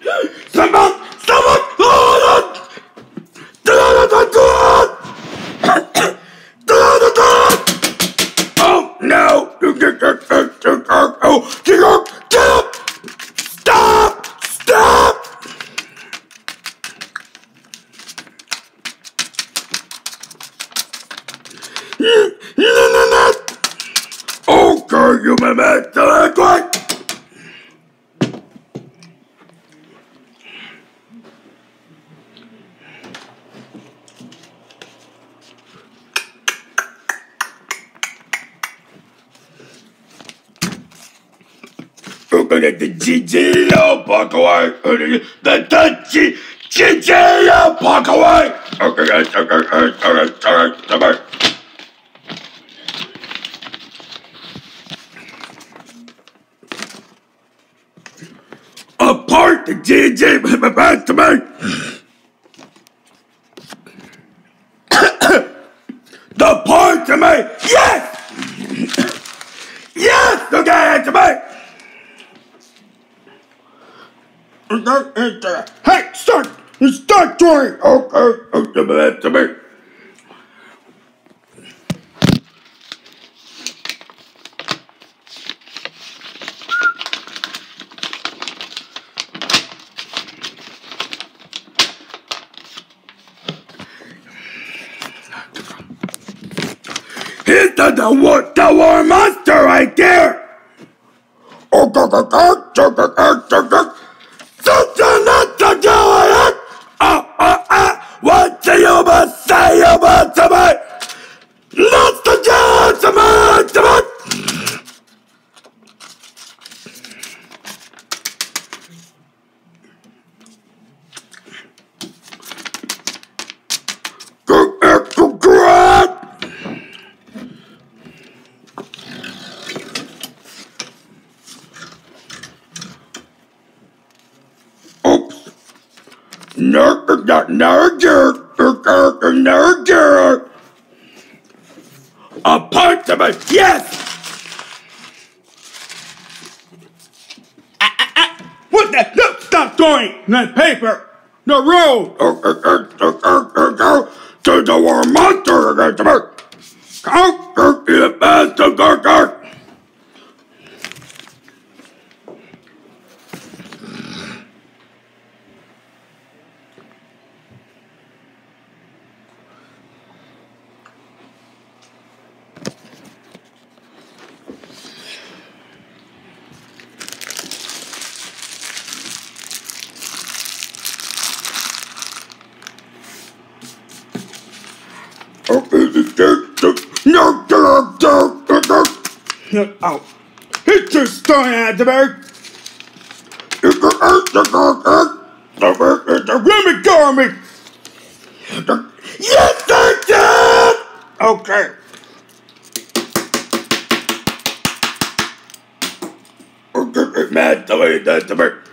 Someone! Someone! Oh no! Oh, get up! Get up! Stop! Stop! No, no, no! Okay, you may make the the GGO walk away. The touchy GGO walk away. Okay, okay, okay, okay, okay, okay. Apart the GG back to me. the part to me. Yes. Yes, okay, to me. Hey, start! Start doing! Okay, okay, to me. He's the, the, war, the war monster right there! Okay, okay, okay, okay, okay, okay. Something not to do with it! Uh, uh, uh, what do you must say about to me? Not to do it to me, to me! Go back to grab! Oops. Jerk. A punch of a yes. What the? No, stop doing that paper. The road. To the war monster. Oh, Go, go, you bastard. Go, go. No, no, no, no, no. Ow. It's just the back. Let me go me. Yes, I did. Okay. Okay, way that's the